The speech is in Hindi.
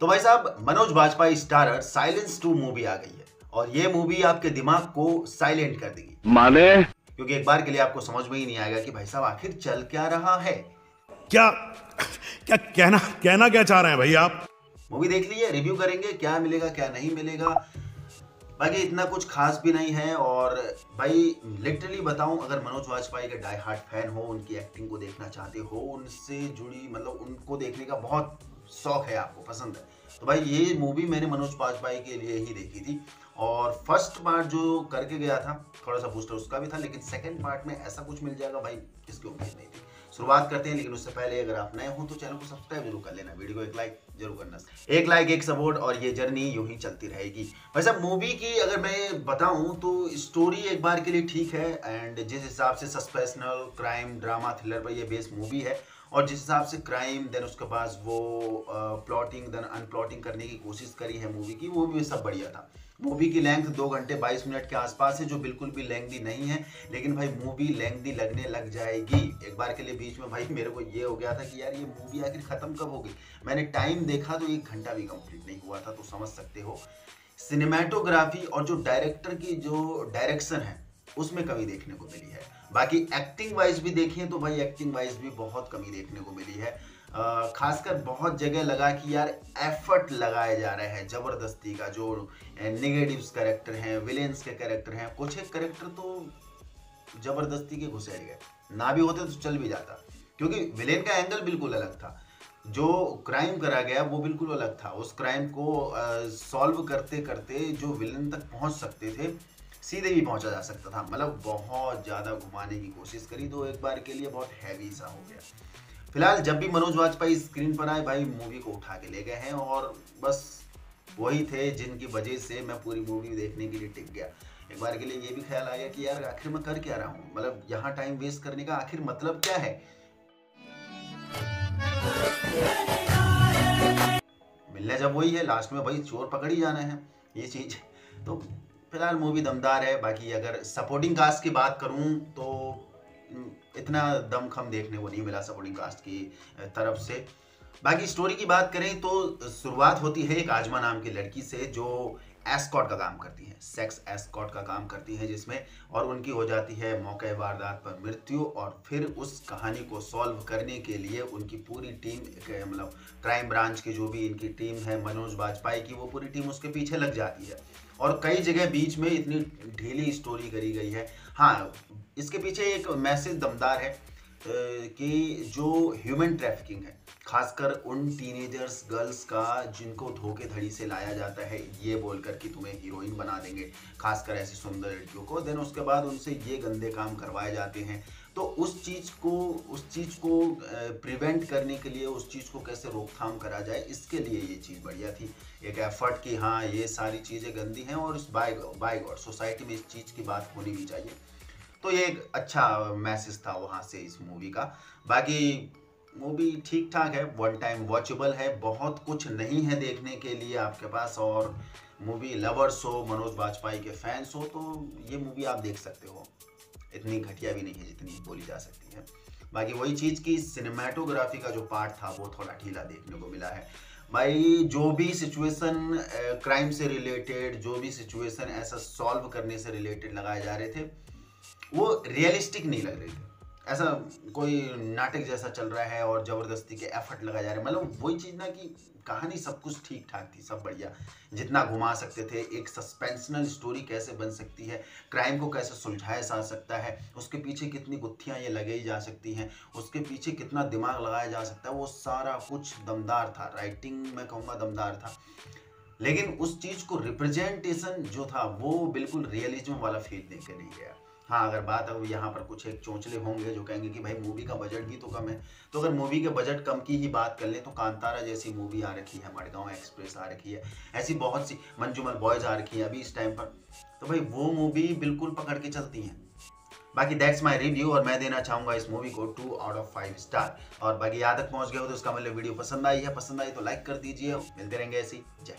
तो भाई साहब Manoj Bajpayee starrer Silence two movie आ गई है और ये मूवी आपके दिमाग को साइलेंट कर देगी। माने? क्योंकि एक बार के लिए आपको समझ में ही नहीं आएगा कि भाई साहब आखिर चल क्या रहा है? क्या क्या कहना कहना क्या चाह रहे हैं भाई आप? मूवी देख लीजिए रिव्यू करेंगे क्या मिलेगा क्या नहीं मिलेगा। बाकी इतना कुछ खास भी नहीं है और भाई लिटरली बताऊँ अगर मनोज वाजपेयी के डाई हार्ट फ़ैन हो उनकी एक्टिंग को देखना चाहते हो उनसे जुड़ी मतलब उनको देखने का बहुत शौक है आपको, पसंद है। तो भाई ये मूवी मैंने मनोज वाजपेयी के लिए ही देखी थी। और फ़र्स्ट पार्ट जो करके गया था, थोड़ा सा बूस्टर उसका भी था, लेकिन सेकंड पार्ट में ऐसा कुछ मिल जाएगा भाई इसकी उम्मीद नहीं थी। शुरुआत करते हैं, लेकिन उससे पहले अगर आप नए हो तो चैनल को सब्सक्राइब ज़रूर कर लेना वीडियो को एक लाइक ज़रूर करना। एक लाइक एक सपोर्ट और ये जर्नी यूँ ही चलती रहेगी। वैसे मूवी की अगर मैं बताऊँ तो स्टोरी एक बार के लिए ठीक है एंड जिस हिसाब से सस्पेंसनल क्राइम ड्रामा थ्रिलर पर ये बेस्ड मूवी है और जिस हिसाब से क्राइम देन उसके पास वो प्लॉटिंग देन अनप्लॉटिंग करने की कोशिश करी है मूवी की, वो भी सब बढ़िया था। मूवी की लेंथ दो घंटे बाईस मिनट के आसपास है, जो बिल्कुल भी लेंथी नहीं है, लेकिन भाई मूवी लेंथी लगने लग जाएगी। एक बार के लिए बीच में भाई मेरे को ये हो गया था कि यार ये मूवी आखिर खत्म कब होगी? मैंने टाइम देखा तो एक घंटा भी कंप्लीट नहीं हुआ था तो समझ सकते हो। सिनेमाटोग्राफी और जो डायरेक्टर की जो डायरेक्शन है उसमें कमी देखने को मिली है। बाकी एक्टिंग वाइज भी देखें तो भाई एक्टिंग वाइज भी बहुत कमी देखने को मिली है। खासकर बहुत जगह लगा कि यार एफर्ट लगाए जा रहे हैं ज़बरदस्ती का जो नेगेटिव्स कैरेक्टर हैं विलेंस के कैरेक्टर हैं, कुछ एक कैरेक्टर तो ज़बरदस्ती के घुसे गए। ना भी होते तो चल भी जाता। क्योंकि विलेन का एंगल बिल्कुल अलग था। जो क्राइम करा गया वो बिल्कुल अलग था। उस क्राइम को सॉल्व करते करते जो विलेन तक पहुँच सकते थे सीधे भी पहुँचा जा सकता था। मतलब बहुत ज़्यादा घुमाने की कोशिश करी तो एक बार के लिए बहुत हैवी सा हो गया। फ़िलहाल जब भी मनोज वाजपेयी स्क्रीन पर आए, भाई मूवी को उठा के ले गए हैं और बस वही थे जिनकी वजह से मैं पूरी मूवी देखने के लिए टिक गया। एक बार के लिए ये भी ख्याल आया कि यार आखिर मैं कर क्या रहा हूँ? मतलब यहाँ टाइम वेस्ट करने का आखिर मतलब क्या है? मिलने जब वही है लास्ट में भाई चोर पकड़ ही जाना है। ये चीज़ तो फ़िलहाल मूवी दमदार है, बाकी अगर सपोर्टिंग कास्ट की बात करूँ तो इतना दमखम देखने को नहीं मिला सपोर्टिंग कास्ट की तरफ़ से। बाकी स्टोरी की बात करें तो शुरुआत होती है एक आजमा नाम की लड़की से जो एस्कॉट का काम करती है सेक्स एस्कॉट का काम करती है जिसमें और उनकी हो जाती है मौके वारदात पर मृत्यु और फिर उस कहानी को सॉल्व करने के लिए उनकी पूरी टीम मतलब क्राइम ब्रांच की जो भी इनकी टीम है, मनोज बाजपेयी की, वो पूरी टीम उसके पीछे लग जाती है। और कई जगह बीच में इतनी ढीली स्टोरी करी गई है। हाँ इसके पीछे एक मैसेज दमदार है। कि जो ह्यूमन ट्रैफिकिंग है, खासकर उन टीनेजर्स गर्ल्स का जिनको धोखे धड़ी से लाया जाता है, ये बोलकर कि तुम्हें हीरोइन बना देंगे, खासकर ऐसी सुंदर लड़कियों को। देन उसके बाद उनसे ये गंदे काम करवाए जाते हैं। तो उस चीज़ को, उस चीज़ को प्रिवेंट करने के लिए, उस चीज़ को कैसे रोकथाम करा जाए, इसके लिए ये चीज़ बढ़िया थी। एक एफर्ट कि हाँ ये सारी चीज़ें गंदी हैं और इस बाय बाय गॉड सोसाइटी में इस चीज़ की बात होनी भी चाहिए। तो ये एक अच्छा मैसेज था वहाँ से इस मूवी का। बाकी मूवी ठीक ठाक है वन टाइम वॉचेबल है, बहुत कुछ नहीं है देखने के लिए आपके पास और मूवी लवर्स हो, मनोज बाजपेयी के फैंस हो तो ये मूवी आप देख सकते हो। इतनी घटिया भी नहीं है जितनी बोली जा सकती है। बाकी वही चीज़ की सिनेमाटोग्राफी का जो पार्ट था, वो थोड़ा ढीला देखने को मिला है। भाई, जो भी सिचुएशन क्राइम से रिलेटेड जो भी सिचुएशन ऐसा सॉल्व करने से रिलेटेड लगाए जा रहे थे वो रियलिस्टिक नहीं लग रही थे। ऐसा कोई नाटक जैसा चल रहा है और ज़बरदस्ती के एफर्ट लगा जा रहे हैं। मतलब वही चीज़ ना कि कहानी सब कुछ ठीक ठाक थी, सब बढ़िया। जितना घुमा सकते थे, एक सस्पेंसनल स्टोरी कैसे बन सकती है क्राइम को कैसे सुलझाया जा सकता है, उसके पीछे कितनी गुत्थियाँ ये लगाई जा सकती हैं, उसके पीछे कितना दिमाग लगाया जा सकता है, वो सारा कुछ दमदार था। राइटिंग मैं कहूँगा दमदार था। लेकिन उस चीज़ को रिप्रेजेंटेशन जो था, वो बिल्कुल रियलिज्म वाला फील नहीं कर गया। हाँ अगर बात है यहाँ पर कुछ एक चौंचले होंगे जो कहेंगे कि भाई मूवी का बजट भी तो कम है। तो अगर मूवी के बजट कम की ही बात कर ले तो कांतारा जैसी मूवी आ रखी है, मडगांव एक्सप्रेस आ रखी है। ऐसी बहुत सी मंजूमल बॉयज़ आ रखी है अभी इस टाइम पर। तो भाई वो मूवी बिल्कुल पकड़ के चलती हैं। बाकी दैट्स माय रिव्यू और मैं देना चाहूँगा इस मूवी को two out of five star और बाकी यहाँ तक पहुँच गए हो तो उसका मतलब वीडियो पसंद आई है, पसंद आई तो लाइक कर दीजिए। मिलते रहेंगे ऐसी। जय